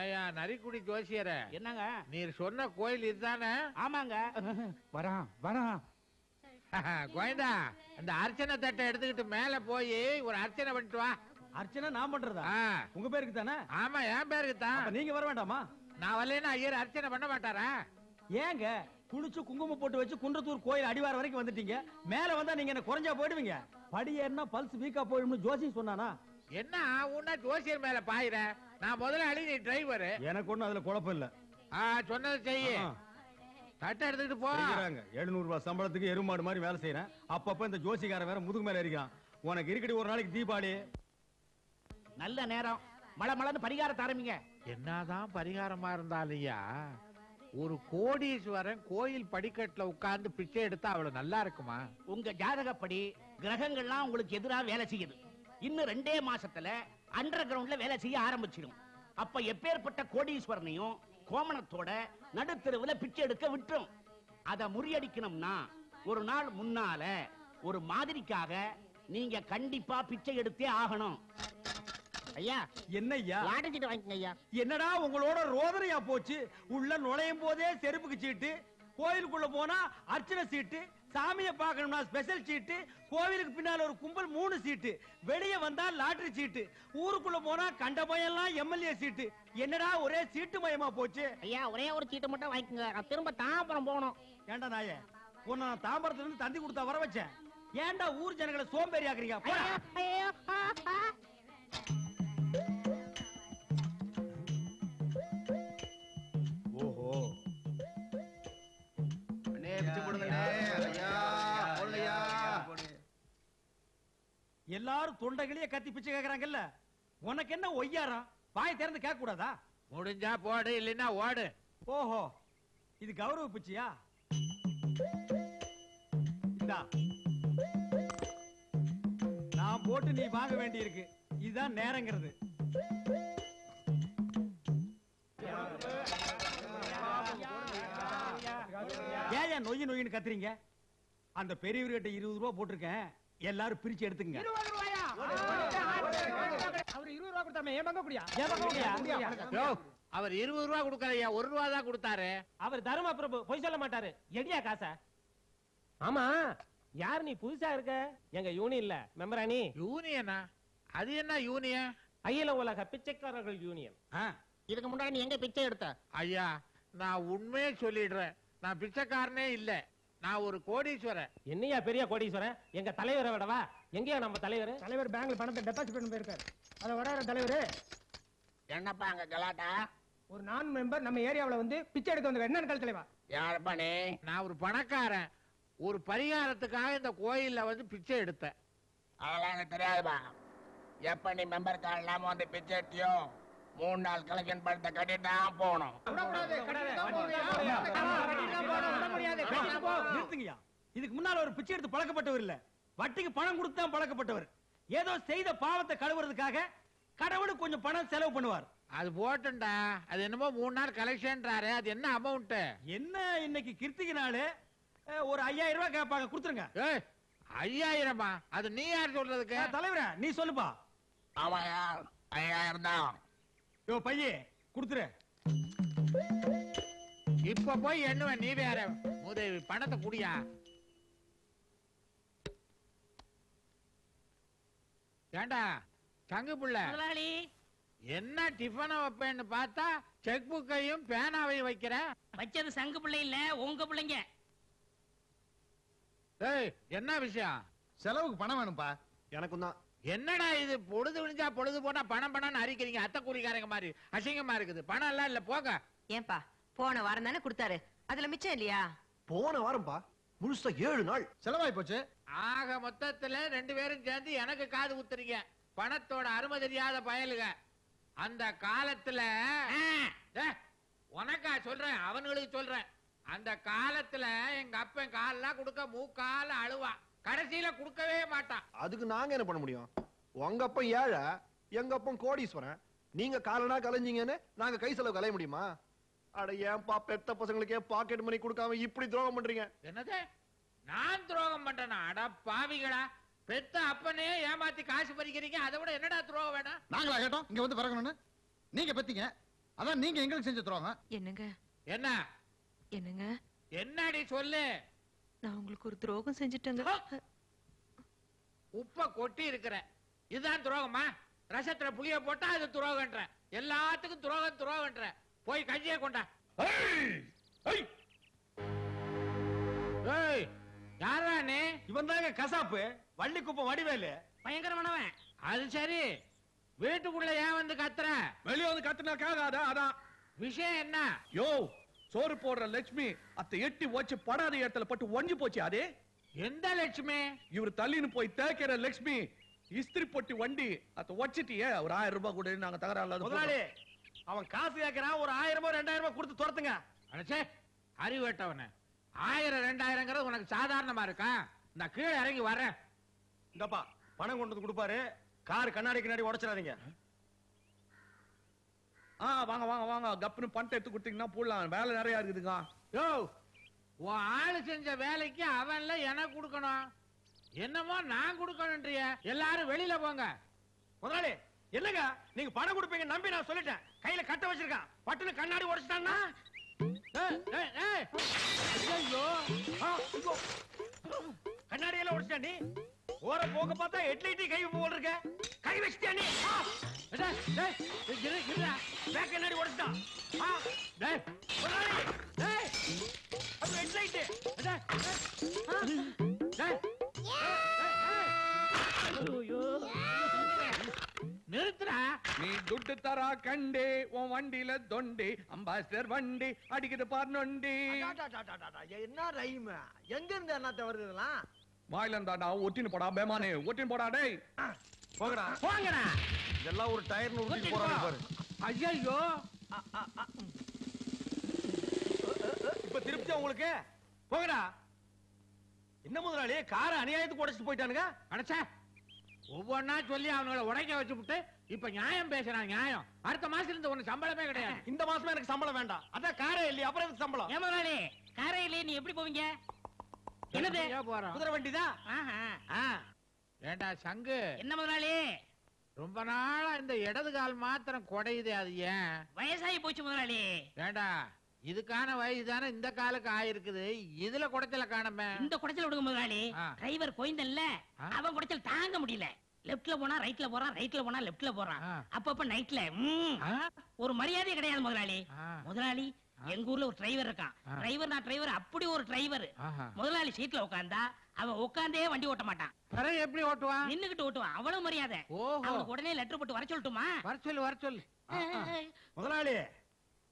ஏயா நரிக்குடி ஜோசியர. என்னங்க? நீர் சொன்ன கோயில் இதுதானே? ஆமாங்க. வரான் வரான் கோயந்தா அந்த அர்ச்சனை தட்டை எடுத்துக்கிட்டு மேல போய் ஒரு அர்ச்சனை பண்ணிட்டு வா. அர்ச்சனை நான் பண்றதா? உங்க பேருக்கு தானே? ஆமா என் பேருக்கு தான். நீங்க வர வேண்டாமா? நான் வரலைன்னா ஐயர் அர்ச்சனை பண்ண மாட்டாரா? ஏங்க குளிச்சு குங்குமம் போட்டு வச்சு குன்றத்தூர் கோயில் அடிவார வரைக்கும் வந்துட்டீங்க. மேல வந்தா நீங்க என்ன குறைஞ்சா போயிடுவீங்க? படி ஏறினா பல்ஸ் வீக்கா போயிடும்னு ஜோசி சொன்னானா? என்ன உன்ன ஜோசியர் மேல பாயிர நான் முதலாளி நீ டிரைவர் எனக்கு ஒண்ணும் அதுல குழப்பம் இல்ல. சொன்னது செய்யு. தட்டை எடுத்துக்கிட்டு போ. எழுநூறு ரூபாய் சம்பளத்துக்கு எருமாடு மாதிரி வேலை செய்யறேன். அப்பப்ப இந்த ஜோசிக்காரன் வேற முதுகு மேல இருக்கான் உனக்கு இருக்கடி ஒரு நாளைக்கு தீபாவளி. நல்ல நேரம். மழை மழைன்னு பரிகாரத்தை ஆரம்பிங்க. என்னதான் பரிகாரமா இருந்தாலையா ஒரு கோடீஸ்வரன் கோயில் படிக்கட்டுல உட்கார்ந்து பிச்சை எடுத்தா அவ்வளவு நல்லா இருக்குமா? உங்க ஜாதகப்படி கிரகங்கள்லாம் உங்களுக்கு எதிரா வேலை செய்யுது. இன்னும் ரெண்டே மாசத்துல அண்டர் கிரவுண்ட்ல வேலை செய்ய ஆரம்பிச்சிடும் அப்ப எப்பேற்பட்ட கோடீஸ்வரனையும் கோமணத்தோட நடுத்தெருவுல பிச்சை எடுக்க விட்டுரும். அத முறியடிக்கணும்னா ஒரு நாள் முன்னால ஒரு மாதிரிக்காக நீங்க கண்டிப்பா பிச்சை எடுத்தே ஆகணும். ஐயா என்னய்யா? லாட்டரி சீட்டு வாங்கிக்கங்க ஐயா. என்னடா உங்களோட ரோதனையா போச்சு? உள்ள நுழையும் போதே செருப்புக்கு சீட்டு கோயிலுக்குள்ள போனா அர்ச்சனை சீட்டு சாமிய பார்க்கணும்னா ஸ்பெஷல் சீட்டு கோவிலுக்கு பின்னால ஒரு கும்பல் மூணு சீட்டு வெளிய வந்தா லாட்டரி சீட்டு ஊருக்குள்ள போனா கண்ட பையன்லாம் எம்எல்ஏ சீட்டு என்னடா ஒரே சீட்டு மயமா போச்சு? ஐயா ஒரே ஒரு சீட்டை மட்டும் வாங்கிக்கங்க. நான் திரும்ப தாம்பரம் போகணும். ஏன்டா நாயே? உன்னை நான் தாம்பரத்துல இருந்து தந்தி கொடுத்தா வர வச்சேன். ஏன்டா ஊர் ஜனங்களை சோம்பேறி ஆக்குறீங்க. ஓஹோ எல்லாரும் தொண்டைகளையே கத்தி பிச்சை கேக்குறாங்கல்ல? உனக்கு என்ன ஒய்யாரம்? வாய் திறந்து கேட்க கூடாதா முடிஞ்சா போடு இல்லைன்னா ஓடு. ஓஹோ இது கௌரவ பிச்சையா? இந்தா. நான் போட்டு நீ வாங்க வேண்டியிருக்கு. இதுதான் நேரங்கிறது. ஏன் ஏன் நொய்யு நொய்யுன்னு கத்துறீங்க? அந்த பெரியவர்கிட்ட இருபது ரூபா போட்டிருக்கேன். எல்லாரும் பிரிச்சு எடுத்துங்க அவர் இருபது ரூபா கொடுத்தாமே ஏன் பங்க குடியா யோ, அவர் இருபது ரூபா கொடுக்கலையா ஒரு ரூபா தான் கொடுத்தாரு. அவர் தர்ம பிரபு பொய் சொல்ல மாட்டாரு. எடியா காசா? ஆமா யார் நீ புதுசா இருக்க? எங்க யூனியன்ல மெம்பரா நீ? யூனியனா அது என்ன யூனியன் அகில உலக பிச்சைக்காரர்கள் யூனியன் இதுக்கு முன்னாடி நீ எங்க பிச்சை எடுத்த? ஐயா நான் உண்மையே சொல்லிடுறேன். நான் பிச்சைக்காரனே இல்ல. நான் ஒரு கோடீஸ்வரன். என்னையா பெரிய கோடீஸ்வரன்? எங்க தலைவரை விடவா எங்கேயா நம்ம தலைவர்? தலைவர் பேங்க்ல பணத்தை டெபாசிட் பண்ணி போயிருக்காரு. அத வராரு தலைவர். என்னப்பா அங்க கலாட்டா? ஒரு நான் மெம்பர் நம்ம ஏரியாவுல வந்து பிச்சை எடுக்க வந்த என்ன கல் தலைவா யாருப்பா நீ? நான் ஒரு பணக்காரன். ஒரு பரிகாரத்துக்காக இந்த கோயில்ல வந்து பிச்சை எடுத்தேன். அதெல்லாம் எனக்கு தெரியாதுப்பா. எப்ப நீ மெம்பர் கார்டு இல்லாம வந்து பிச்சை எடுத்தியோ? மூணு நாள் கலெக்ஷன் பணத்தை கட்டிட்டு தான் போகணும். நிறுத்துங்கய்யா. இதுக்கு முன்னால ஒரு பிச்சை எடுத்து பழக்கப்பட்டவர் இல்ல. வட்டிக்கு பணம் கொடுத்து தான் பழக்கப்பட்டவர். ஏதோ செய்த பாவத்தை கழுவுறதுக்காக கடவுளுக்கு கொஞ்சம் பணம் செலவு பண்ணுவார். அது போட்டுண்டா அது என்னமோ மூணு நாள் கலெக்ஷன்றாரு. அது என்ன அமௌண்ட் என்ன இன்னைக்கு கிருத்திகை நாள்? ஒரு ஐயாயிரம் ரூபாய் கேட்பாங்க. கொடுத்துருங்க. ஏய் ஐயாயிரமா? அது நீ யார் சொல்றதுக்கு? தலைவரே நீ சொல்லுப்பா. ஆமாயா ஐயாயிரம் தான். யோ பையே கொடுத்துரு. இப்ப போய் எண்ணுவ நீ வேற. உதவி பணத்தை குடியா. ஏண்டா தங்கு புள்ள. என்ன டிஃபனை வைப்பேன்னு பார்த்தா செக் புக்கையும் பேனாவையும் வைக்கிற? வச்சது சங்கு பிள்ளை இல்ல உங்க பிள்ளைங்க. ஏய் என்ன விஷயம்? செலவுக்கு பணம் வேணும்பா. எனக்கும் தான். என்னடா இது? பொழுது விழிஞ்சா பொழுது போனா பணம் பணம்னு அரிக்கிறீங்க. அத்தை கூலிக்காரங்க மாதிரி அசிங்கமா இருக்குது. பணம் எல்லாம் இல்ல போங்க. ஏன்பா போன வாரம் தானே கொடுத்தாரு. அதுல மிச்சம் இல்லையா? போன வாரம்பா? முழுசா ஏழு நாள். செலவாய் போச்சு. ஆக மொத்தத்துல ரெண்டு பேரும் சேர்ந்து எனக்கு காது குத்துறீங்க. பணத்தோட அருமை தெரியாத பயலுக. அந்த காலத்துல உனக்கா சொல்றேன் அவனுங்களுக்கு சொல்றேன். அந்த காலத்துல எங்க அப்பன் காலெல்லாம் கொடுக்க மூக்கால அழுவா. கடைசியில கொடுக்கவே மாட்டான். அதுக்கு நாங்க என்ன பண்ண முடியும்? உங்க அப்பன் ஏழை எங்க அப்பன் கோடீஸ்வரன். நீங்க காலனா கலைஞ்சீங்கன்னு நாங்க கை செலவு கலைய முடியுமா? அட ஏன்பா பெத்த பசங்களுக்கே பாக்கெட் மணி கொடுக்காம இப்படி துரோகம் பண்றீங்க? என்னது? நான் துரோகம் பண்றேனா? அட பாவிகளா பெத்த அப்பனே ஏமாத்தி காசு பறிக்கிறீங்க அதை விட என்னடா துரோகம் வேணும்? நாங்களா கேட்டோம் இங்க வந்து பிறக்கணும்னு. நீங்க பத்தீங்க அதான் நீங்க எங்களுக்கு செஞ்ச துரோகம். என்னங்க? என்ன? என்னங்க? என்னடி சொல்லு? நான் உங்களுக்கு ஒரு துரோகம் செஞ்சுட்டேங்க. உப்ப கொட்டி இருக்கிற இதுதான் துரோகமா? ரசத்துல புளிய போட்டா அது துரோகன்ற எல்லாத்துக்கும் துரோகம் துரோகன்ற போய் கஞ்சியை கொண்டா. யாரா நீ? இவன் தாங்க கசாப்பு. வள்ளி குப்பம் வடிவேலு. பயங்கரமானவன். அது சரி. வீட்டுக்குள்ள ஏன் வந்து கத்துற? வெளியே வந்து கத்துனா கேட்காத அதான். விஷயம் என்ன? யோ சோறு போடுற லட்சுமி அத்தை எட்டி வச்சு படாத இடத்துல பட்டு ஒஞ்சு போச்சு. அதே? எந்த லட்சுமி? இவர் தள்ளின்னு போய் தேய்க்கிற லட்சுமி இஸ்திரி பொட்டி வண்டி அத்த வச்சிட்டியே ஒரு ஆயிரம் ரூபாய் கூட நாங்க தகராறு முதலாளி அவன் காசு கேட்கறான் ஒரு ஆயிரம் ரூபாய் ரெண்டாயிரம் ரூபாய் கொடுத்து துரத்துங்க. அடச்சே அறிவேட்டவன ஆயிரம் ரெண்டாயிரங்கிறது உனக்கு சாதாரணமா இருக்கா? நான் கீழே இறங்கி வரேன் இந்தப்பா பணம் கொண்டு வந்து கொடுப்பாரு. கார் கண்ணாடி கண்ணாடி உடைச்சிடாதீங்க. ஆ வாங்க வாங்க வாங்க. கப்புன்னு பண்ட எடுத்து கொடுத்தீங்கன்னா போடலாம். வேலை நிறைய இருக்குதுங்க யோ உன் ஆளு செஞ்ச வேலைக்கு அவன்ல எனக்கு கொடுக்கணும். என்னமோ நான் கொடுக்கணும்ன்றிய. எல்லாரும் வெளியில போங்க. முதலாளி என்னங்க நீங்க பணம் கொடுப்பீங்க நம்பி நான் சொல்லிட்டேன். கையில கட்ட வச்சிருக்கான். பட்டுன்னு கண்ணாடி உடைச்சிட்டான்னா? கண்ணாடியெல்லாம் உடைச்சிட்டா நீ? ஓர போக்க பார்த்தா ஹெட்லைட்டி கை போல் இருக்க. கை வச்சிட்டியா நீ? ஆ, டேய், டேய், இரு, இருடா. பேக் கண்ணாடி உடைச்சிட்டான் ஆ, டேய், முதலாளி டேய், அது ஹெட்லைட்டு. நிறுத்துடா. நீ துட்டு தரா கண்டே உன் வண்டியில தொண்டி. அம்பாசிடர் வண்டி அடிக்குது பார் நொண்டி. என்ன ரைம் எங்க இருந்து என்ன வருதுலாம் வாயில இருந்தாடா ஒட்டின்னு போடா பேமானே ஒட்டின்னு போடா டேய். போங்கடா. போங்கடா. இதெல்லாம் ஒரு டயர்னு ஊத்தி போறாங்க பாரு. ஐயோ இப்ப திருப்தியா உங்களுக்கு? போங்கடா. என்ன முதலாளி காரை அநியாயத்துக்கு உடைச்சிட்டு போயிட்டானுங்க? அடைச்சா. ஒவ்வொன்னா சொல்லி அவனுங்களை உடைக்க வச்சுப்புட்டு இப்ப நியாயம் பேசுறான் நியாயம். அடுத்த மாசத்துல இருந்து உனக்கு சம்பளமே கிடையாது. இந்த மாசமே எனக்கு சம்பளம் வேண்டாம். அதான் காரே இல்லையா அப்புறம் சம்பளம்? ஏன் முதலாளி காரையிலே நீ எப்படி போவீங்க? என்னது? போறோம் குதிரை. ஏண்டா சங்கு? என்ன முதலாளி? ரொம்ப நாளா இந்த இடது கால் மாத்திரம் குடையுது அது ஏன்? வயசாகி போச்சு முதலாளி. ஏண்டா இதுக்கான வயசு தானே இந்த காலுக்கு ஆயிருக்குது. இதுல குடைச்சல காணமே. இந்த குடைச்சல் விடுங்க முதலாளி. டிரைவர் கோயந்தல்ல ஆ. அவன் குடைச்சல் தாங்க முடியல. லெப்ட்ல போனா ரைட்ல போறான் ரைட்ல போனா லெப்ட்ல போறான். அப்பப்ப நைட்ல? ஒரு மரியாதை கிடையாது முதலாளி. முதலாளி எங்க ஊர்ல ஒரு டிரைவர் இருக்கான். டிரைவர் நான் டிரைவர் அப்படி ஒரு டிரைவர். முதலாளி சீட்ல உட்கார்ந்தா அவன் உட்கார்ந்தே வண்டி ஓட்ட மாட்டான். எப்படி ஓட்டுவான்? நின்னுகிட்டு ஓட்டுவான். அவ்வளவு மரியாதை. அவனுக்கு உடனே லெட்டர் போட்டு வர சொல்லட்டுமா? வர சொல்லு வர சொல்லு. முதலாளி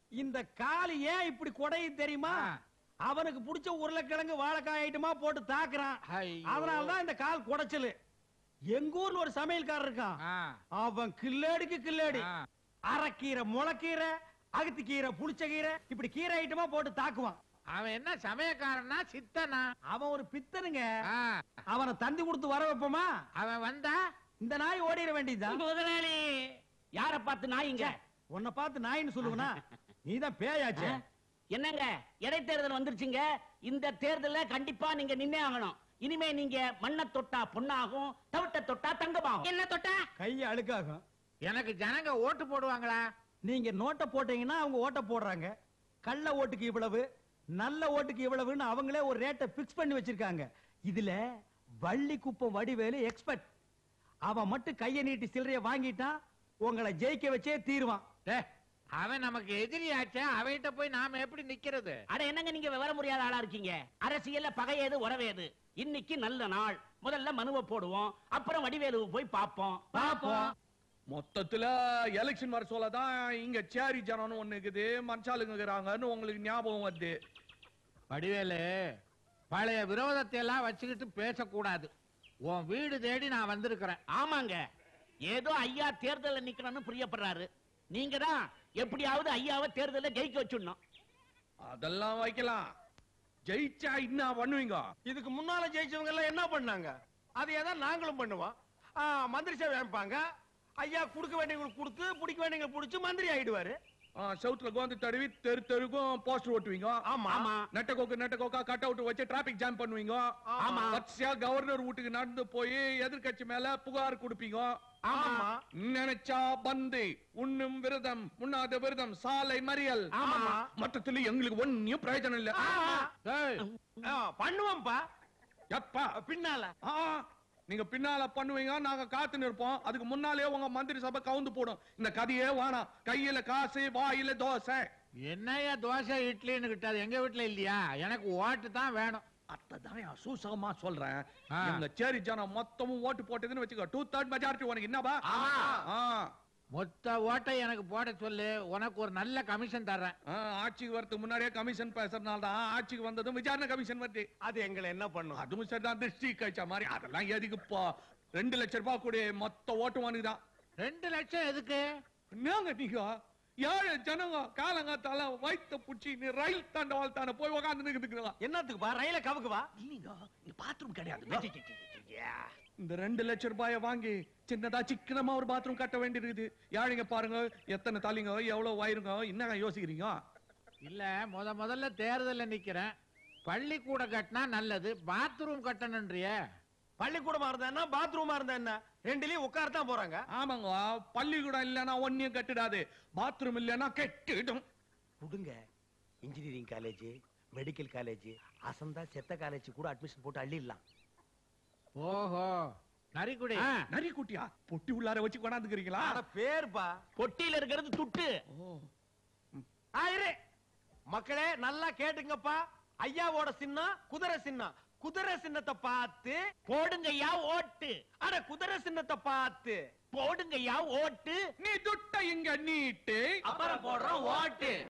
இந்த காலு ஏன் இப்படி குடையுது தெரியுமா. அவனுக்கு பிடிச்ச உருளைக்கிழங்கு வாழைக்காய் ஐட்டமா போட்டு தாக்குறான். அதனாலதான் இந்த கால் குடைச்சலு. எங்க ஊர்ல ஒரு சமையல்காரர் இருக்கான். அவன் கில்லேடிக்கு கில்லேடி. அரைக்கீரை முளைக்கீரை அகத்தி கீரை புளிச்ச கீரை இப்படி கீரை ஐட்டமா போட்டு தாக்குவான். அவன் என்ன சமயக்காரனா சித்தனா? அவன் ஒரு பித்தனுங்க. அவனை தந்தி கொடுத்து வர வைப்போமா? அவன் வந்தா? இந்த நாய் ஓடிட வேண்டியதுதான். முதலாளி யார பார்த்து நாய்ங்க? உன்னை பார்த்து நாயின்னு சொல்லுவனா? நீதான் பேயாச்சே. என்னங்க இடைத்தேர்தல் வந்துருச்சுங்க. இந்த தேர்தல்ல கண்டிப்பா நீங்க நின்னே ஆகணும். இனிமே நீங்க மண்ண தொட்டா பொண்ணாகும் தவிட்ட தொட்டா தங்கமாகும். என்ன தொட்டா? கையை அழுக்காகும். எனக்கு ஜனங்க ஓட்டு போடுவாங்களா? நீங்க நோட்டை போட்டீங்கன்னா அவங்க ஓட்ட போடுறாங்க. கள்ள ஓட்டுக்கு இவ்வளவு நல்ல ஓட்டுக்கு இவ்வளவுன்னு அவங்களே ஒரு ரேட்டை பிக்ஸ் பண்ணி வச்சிருக்காங்க. இதுல வள்ளி குப்பம் வடிவேலு எக்ஸ்பர்ட் அவன் மட்டும் கையை நீட்டி சில்லறைய வாங்கிட்டான் உங்களை ஜெயிக்க வச்சே தீருவான். அவன் நமக்கு எதிரியாச்சே அவன்கிட்ட போய் நாம எப்படி நிக்கிறது? அட என்னங்க நீங்க விவர முடியாத ஆளா இருக்கீங்க? அரசியல்ல பகையேது உறவேது. இன்னைக்கு நல்ல நாள். முதல்ல மனுவை போடுவோம் அப்புறம் வடிவேலுவை போய் பார்ப்போம். பாப்போம் மொத்தத்துல எலெக்ஷன் வர சொல்லதான் இங்க சேரி ஜனம்னு ஒண்ணு இருக்குது. மனுஷாளுங்க இருக்கிறாங்கன்னு உங்களுக்கு ஞாபகம் வருது. வடிவேலு பழைய விரோதத்தை எல்லாம் வச்சுக்கிட்டு பேசக்கூடாது. உன் வீடு தேடி நான் வந்திருக்கிறேன். ஆமாங்க. ஏதோ ஐயா தேர்தல்ல நிக்கணும்னு பிரியப்படுறாரு. நீங்க தான் எப்படியாவது ஐயாவை தேர்தல்ல ஜெயிக்க வச்சுடணும். அதெல்லாம் வைக்கலாம். ஜெயிச்சா என்ன பண்ணுவீங்க? இதுக்கு முன்னால ஜெயிச்சவங்க எல்லாம் என்ன பண்ணாங்க? அதையே தான் நாங்களும் பண்ணுவோம். மந்திரி சேவை அமைப்பாங்க. ஐயா கொடுக்க வேண்டியவங்களுக்கு கொடுத்து பிடிக்க வேண்டியவங்களுக்கு பிடிச்சு மந்திரி ஆயிடுவாரு. செவுத்துல கோந்து தடவி தெரு தெருக்கும் போஸ்டர் ஓட்டுவீங்க. ஆமா. ஆமா நெட்ட கோக்கு நெட்ட கோக்கா கட் அவுட் வச்சு டிராபிக் ஜாம் பண்ணுவீங்க. ஆமா. வரிசையா கவர்னர் வீட்டுக்கு நடந்து போய் எதிர்க்கட்சி மேல புகார் கொடுப்பீங்க. ஆமா. நினைச்சா பந்து உண்ணும் விரதம் உண்ணாத விரதம் சாலை மறியல். ஆமா. மொத்தத்துல எங்களுக்கு ஒன்னும் பிரயோஜனம் இல்ல. பண்ணுவோம்ப்பா. எப்பா. பின்னால. நீங்க பின்னால பண்ணுவீங்க நாங்க காத்து நிற்போம். அதுக்கு முன்னாலே உங்க மந்திரி சபை கவுந்து போடும். இந்த கதையே வேணாம் கையில காசு வாயில தோசை. என்னய்யா தோசை இட்லின்னு கிட்டாது. எங்க வீட்டுல இல்லையா? எனக்கு ஓட்டு தான் வேணும். அதான் சூசகமா சொல்றேன். எங்க சேரி ஜனம் மொத்தமும் ஓட்டு போட்டதுன்னு வச்சுக்கோ. டூ தேர்ட் மெஜாரிட்டி உனக்கு என்னப்பா. மொத்த ஓட்டை எனக்கு போட சொல்லு உனக்கு ஒரு நல்ல கமிஷன் தர்றேன் ஆட்சிக்கு வரதுக்கு முன்னாடியே கமிஷன் பேசுறதுனால தான் ஆட்சிக்கு வந்ததும் விசாரணை கமிஷன் வருது அது எங்களை என்ன பண்ணும் அதுவும் சரிதான் திருஷ்டி கழிச்ச மாதிரி அதெல்லாம் எதுக்குப்பா ரெண்டு லட்சம் ரூபாய் கூட மொத்த ஓட்டு வாங்குதான் ரெண்டு லட்சம் எதுக்கு என்னங்க நீங்க ஏழு ஜனங்க காலங்காத்தால வயித்த புடிச்சு நீ ரயில் தாண்டவாள் தாண்ட போய் உக்காந்து நிக்குதுங்களா என்னத்துக்குப்பா ரயில கவுக்குவா இல்லீங்க இங்க பாத்ரூம் கிடையாது இந்த ரெண்டு லட்சம் ரூபாய வாங்கி சின்னதா சிக்கனமா ஒரு பாத்ரூம் கட்ட வேண்டியிருக்குது. யாழிங்க பாருங்க எத்தனை தலைங்க எவ்வளவு வயிறுங்க என்னங்க யோசிக்கிறீங்க? இல்ல முத முதல்ல தேர்தல்ல நிக்கிறேன். பள்ளிக்கூடம் கட்டினா நல்லது பாத்ரூம் கட்டணுன்றிய பள்ளிக்கூடமா இருந்தா என்ன பாத்ரூமா இருந்தா என்ன? ரெண்டுலயும் உட்காரத்தான் போறாங்க. ஆமாங்க பள்ளிக்கூடம் இல்லைன்னா ஒன்னையும் கட்டிடாது. பாத்ரூம் இல்லைன்னா கெட்டிடும். கொடுங்க. இன்ஜினியரிங் காலேஜ் மெடிக்கல் காலேஜ் அசந்தா செத்த காலேஜ் கூட அட்மிஷன் போட்டு அள்ளிடலாம். ஓஹோ. நரிக்குடி. ஆ, நரி குட்டியா பொட்டி உள்ளார வச்சு கொண்டாந்துக்கிறீங்களா? அட பேர்ப்பா பொட்டியில இருக்கிறது துட்டு. ஆயிரு மக்களே நல்லா கேட்டுங்கப்பா. ஐயாவோட சின்னம் குதிரை சின்னம். குதிரை சின்னத்தை பார்த்து போடுங்கய்யா ஓட்டு. அட குதிரை சின்னத்தை பார்த்து போடுங்கய்யா ஓட்டு. நீ துட்ட இங்க நீட்டு. அப்புறம் போடுறோம் ஓட்டு.